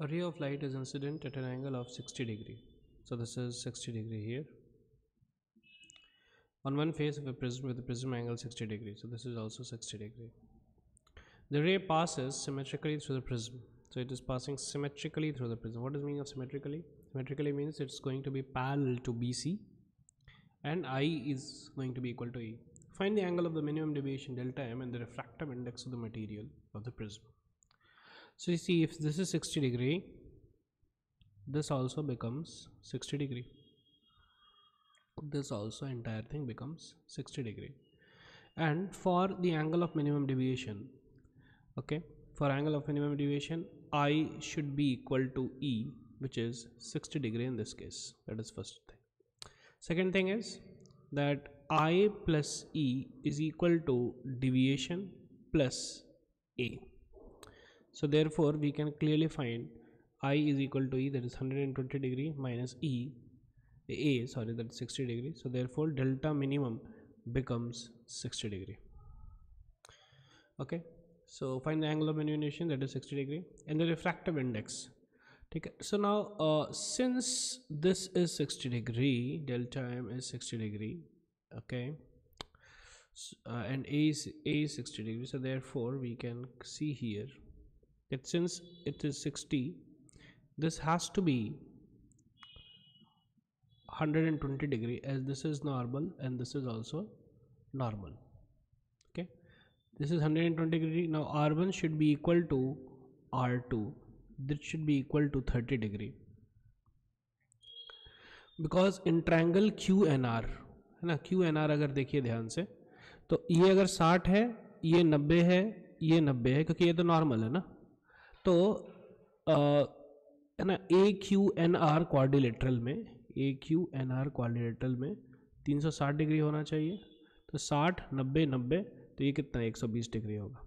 a ray of light is incident at an angle of 60 degree. So this is 60 degree here. On one face of a prism with a prism angle 60 degree. So this is also 60 degree. The ray passes symmetrically through the prism. So it is passing symmetrically through the prism. What is meaning of symmetrically? Symmetrically means it's going to be parallel to bc and i is going to be equal to e find the angle of the minimum deviation delta m and the refractive index of the material of the prism so you see if this is 60 degree this also becomes 60 degree. This also entire thing becomes 60 degree. And for the angle of minimum deviation okay for angle of minimum deviation i should be equal to e which is 60 degree in this case. That is first thing. Second thing is that i plus e is equal to deviation plus a so therefore we can clearly find i is equal to e that is 120 degree minus e a sorry that's 60 degree. So therefore delta minimum becomes 60 degree. Okay? So find the angle of illumination that is 60 degree and the refractive index. Okay so now uh, since this is 60 degree delta m is 60 degree okay? So, uh, and a is, a is 60 degree. So therefore we can see here that since it is 60 this has to be 120 degree as this is normal and this is also normal okay this is 120 degree now r1 should be equal to r2 this should be equal to 30 degree because in triangle Q N R है ना Q N are अगर देखिए ध्यान से तो ये अगर 60 है ये 90 है ये 90 है क्योंकि ये तो नॉर्मल है ना तो है ना A Q N R quadrilateral में A Q N R quadrilateral में 360 डिग्री होना चाहिए। तो 60 90 90 तो ये कितना 120 डिग्री होगा।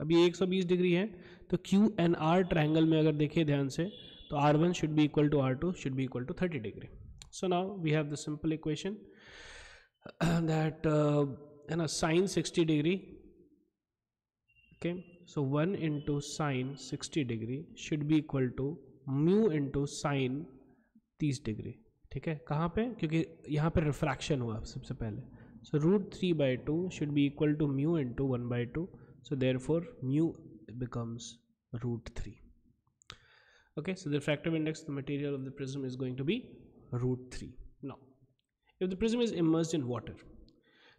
अब ये 120 डिग्री है तो क्यू एन आर ट्राइंगल में अगर देखिए ध्यान से तो R one should be equal to R two should be equal to thirty degree. So now we have the simple equation that है ना sine 60 degree, okay? so 1 into sine 60 degree should be equal to mu into sine 30 degree ठीक है कहाँ पे क्योंकि यहाँ पे refraction हुआ सबसे पहले so root three by two should be equal to mu into one by to so therefore mu becomes root 3 okay so the refractive index of the material of the prism is going to be root 3 now if the prism is immersed in water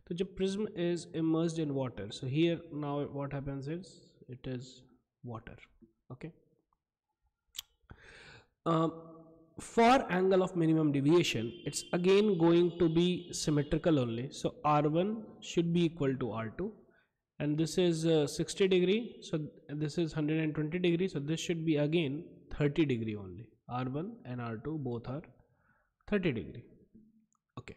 so the prism is immersed in water so here now what happens is it is water okay? Um, for angle of minimum deviation it's again going to be symmetrical only. So r1 should be equal to r2 and this is uh, 60 degree so this is 120 degree so this should be again 30 degree only. R1 and r2 both are 30 degree okay?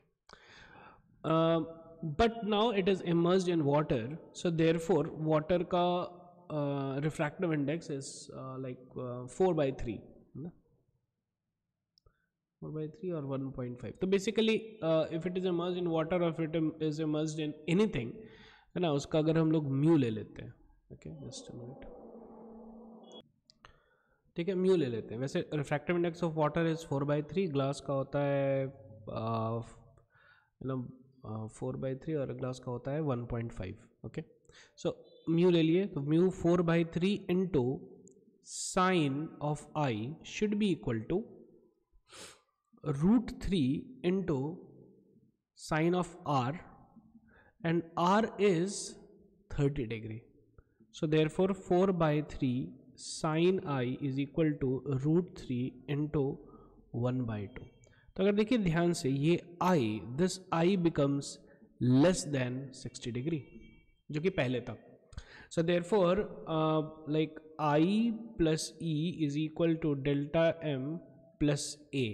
Uh, but now it is immersed in water so therefore water ka uh, refractive index is uh, like uh, 4 by 3 no? 4 by 3 or 1.5 so basically uh, if it is immersed in water or if it is immersed in anything है ना? उसका अगर हम लोग mu ले लेते हैं okay just minute ठीक है म्यू ले लेते हैं। वैसे refractive index of water is four by three glass का होता है फोर बाई थ्री और ग्लास का होता है one point five okay so mu ले लिए तो mu four by three into sine of I should be equal to root three into sine of R and R is thirty degree so therefore four by three sine I is equal to root three into one by two तो अगर देखिए ध्यान से, ये I this I becomes less than sixty degree जो कि पहले था। So therefore like I plus E is equal to delta M plus A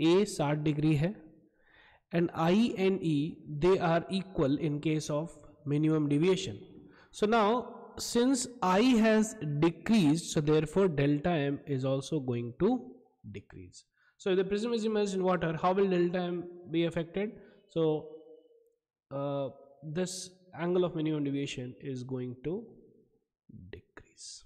A साठ डिग्री है and I and E they are equal in case of minimum deviation so now since I has decrease so therefore delta M is also going to decrease so the prism is image in water how will delta M be affected so this angle of minimum deviation is going to decrease